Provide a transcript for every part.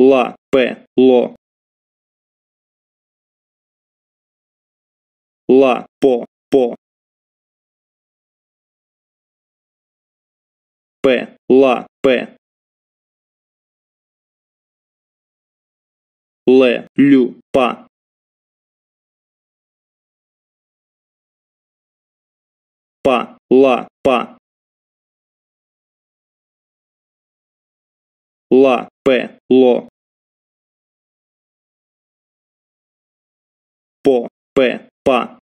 ла, пе, ло. Ла, по, по. П, ла, пе. Ле, лю, па. Па, ла, па. Ла, пе, ло. По, пе, па.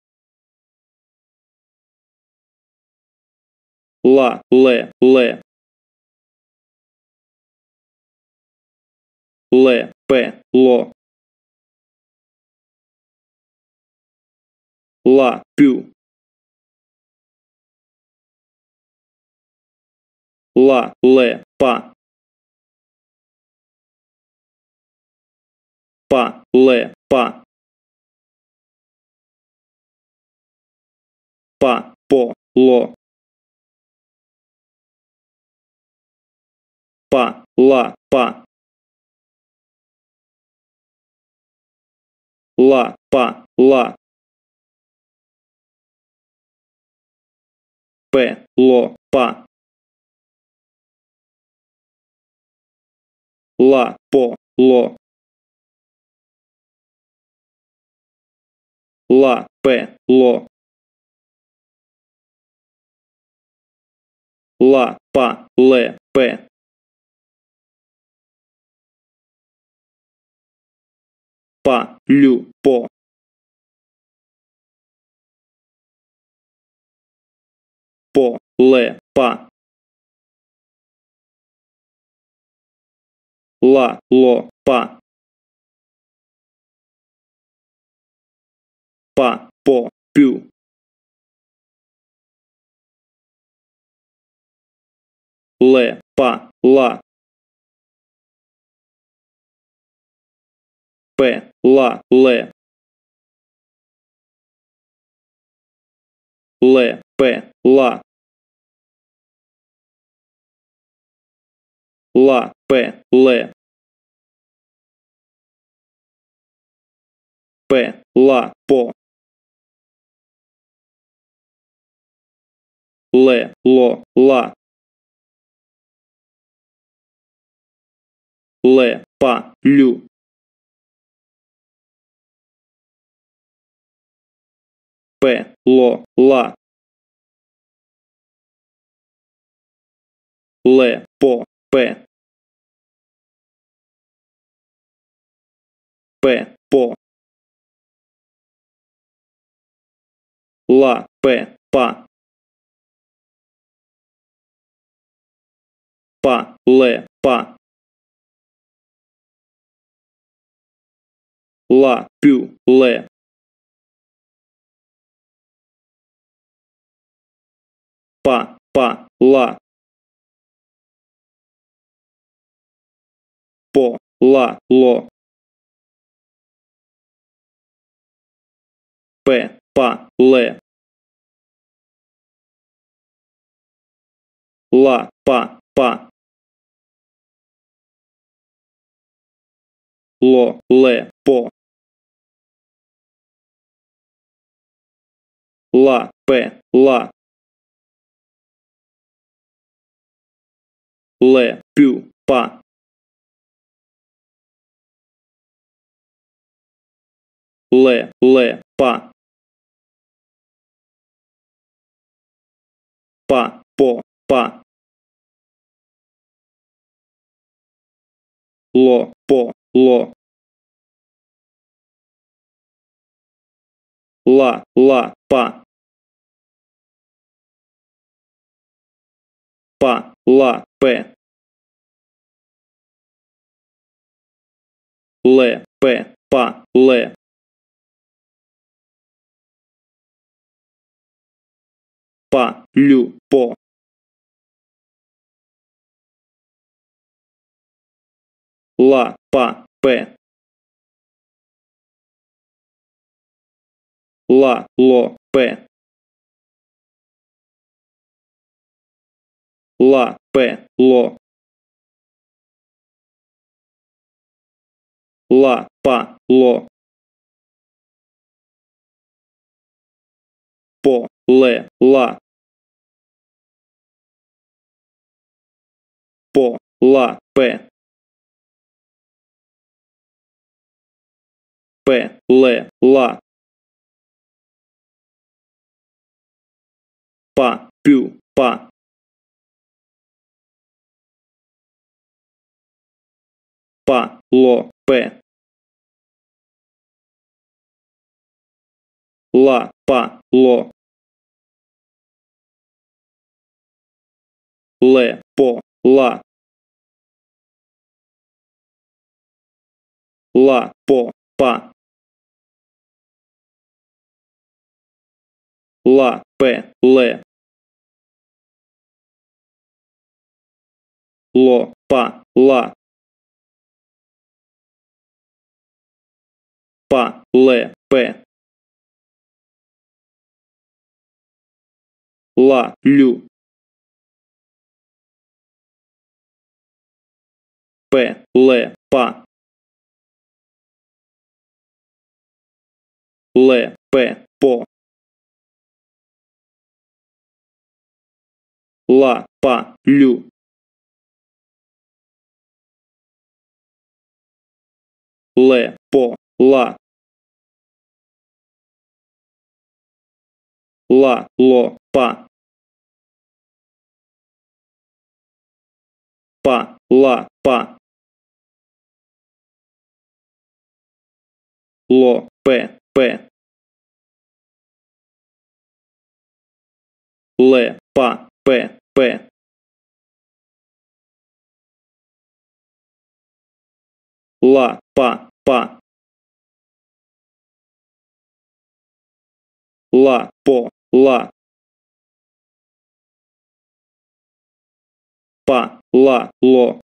Ла, ле, ле. Ле, пе, ло. Ла, пю. Ла, ле, па. Па, ле, па. Па, по, ло. Па, ла, па. Ла, па, ла. П, ло, па. Ла, по, ло. Ла, пе, ло. Ла, па, ле, пе. Па, лю, по. По, ле, па. Ла, ло, па. Па, по, пю. Ле, па, ла. П, ла, ле. Ле, п, ла. Ла, п, ле. П, ла, по. Ле, ло, ла. Ле, па, лю. П, ло, ла. Ле, по, п. П, по. Ла, п, па. Па, ле, па. Ла, пю, ле. Па, па, ла. По, ла, ло. П, па, ле. Ла, па, па. Ло, ле, по. Ла, п, ла. Ле, пю, па. Ле, ле, па. Па, по, па. Ло, по, ло. Ла, ла, па. Па, ла, п. Ле, п, па, ле. Па, лю, по. Ла, па, п. Ла, ло, п. Ла, п, ло. ла, па, ло. По, ле, ла. По, ла, пе. П, ле, ла. Па, пю, па. Па, ло, пе. Ла, па, ло. Ле, по, ла. Ла, по, па. Ла, пе, ле. Ло, па, ла. Па, ле, пе. Ла, лю. П, ле, па. Ле, пе, по. Ла, па, лю. Ле, по, ла. Ла, ло, па. Па, ла, па. Ло, пе, пе. Ле, па, пе, пе. Ла, па, па. Ла, по, ла. Па, ла, ло.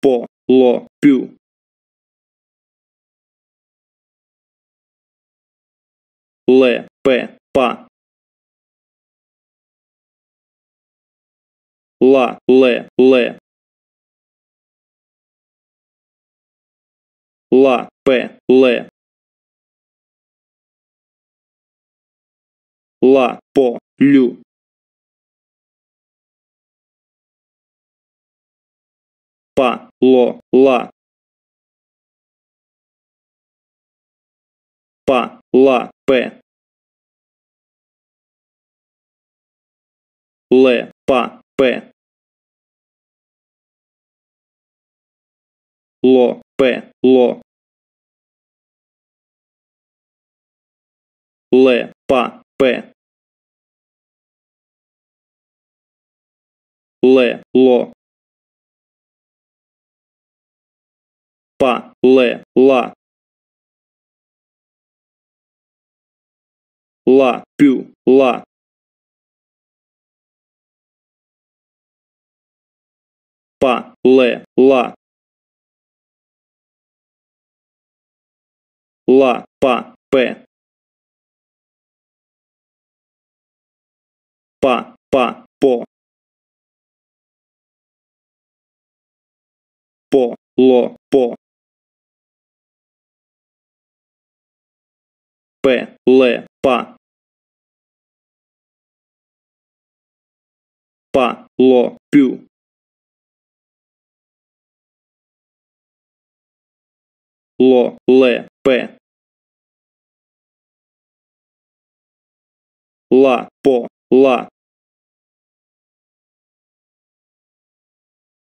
По, ло, пю. Ле, пе, па. Ла, ле, ле. Ла, пе, ле. Ла, по, лю. Па, ло, ла. Па, ла, пе. Ле, па, пе. Ло, пе, ло. Ле, па, пе. Ле, ло. Па, ле, ла. Ла, пю, ла. Па, ле, ла. Ла, па, пе. Па, па, по. По, ло, по. П, ле, па. Па, ло, пю. Ло, ле, пе. Ла, по, ла.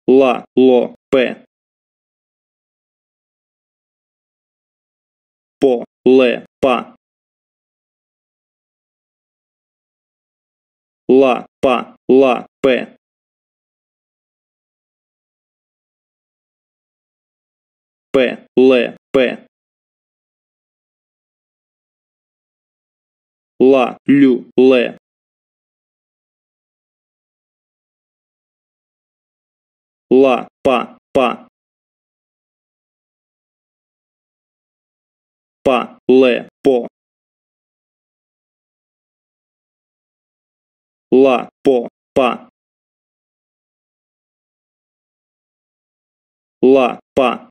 Ла, ло, пе. По, ле, па. Ла, па, ла, пе. П, ле, пе. Ла, лю, ле. Ла, па, па. Па, ле, по. Ла, по, па. ла, па,